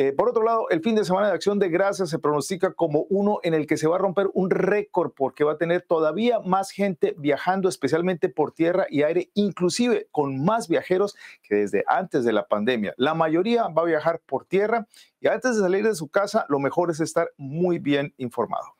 Eh, por otro lado, el fin de semana de Acción de Gracias se pronostica como uno en el que se va a romper un récord porque va a tener todavía más gente viajando, especialmente por tierra y aire, inclusive con más viajeros que desde antes de la pandemia. La mayoría va a viajar por tierra y antes de salir de su casa, lo mejor es estar muy bien informado.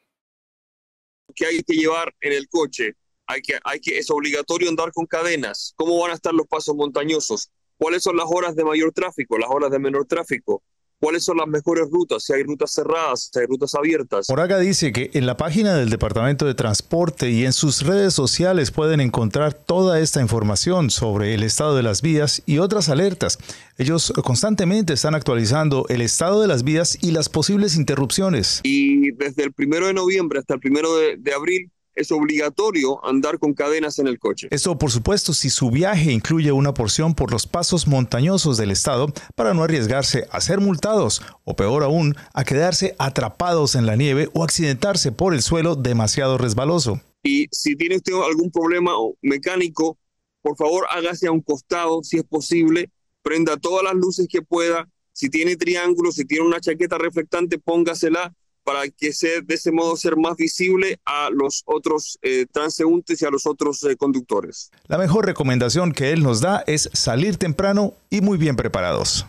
¿Qué hay que llevar en el coche? Hay que, hay que, es obligatorio andar con cadenas. ¿Cómo van a estar los pasos montañosos? ¿Cuáles son las horas de mayor tráfico, las horas de menor tráfico? Cuáles son las mejores rutas, si hay rutas cerradas, si hay rutas abiertas. Moraga dice que en la página del Departamento de Transporte y en sus redes sociales pueden encontrar toda esta información sobre el estado de las vías y otras alertas. Ellos constantemente están actualizando el estado de las vías y las posibles interrupciones. Y desde el primero de noviembre hasta el primero de, de abril es obligatorio andar con cadenas en el coche. Esto, por supuesto, si su viaje incluye una porción por los pasos montañosos del estado para no arriesgarse a ser multados o peor aún, a quedarse atrapados en la nieve o accidentarse por el suelo demasiado resbaloso. Y si tiene usted algún problema mecánico, por favor hágase a un costado si es posible, prenda todas las luces que pueda. Si tiene triángulo, si tiene una chaqueta reflectante, póngasela para que sea de ese modo ser más visible a los otros eh, transeúntes y a los otros eh, conductores. La mejor recomendación que él nos da es salir temprano y muy bien preparados.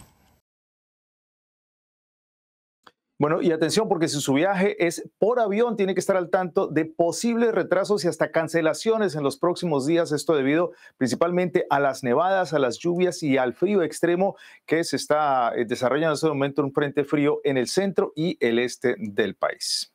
Bueno, y atención porque si su viaje es por avión, tiene que estar al tanto de posibles retrasos y hasta cancelaciones en los próximos días. Esto debido principalmente a las nevadas, a las lluvias y al frío extremo que se está eh, desarrollando en este momento un frente frío en el centro y el este del país.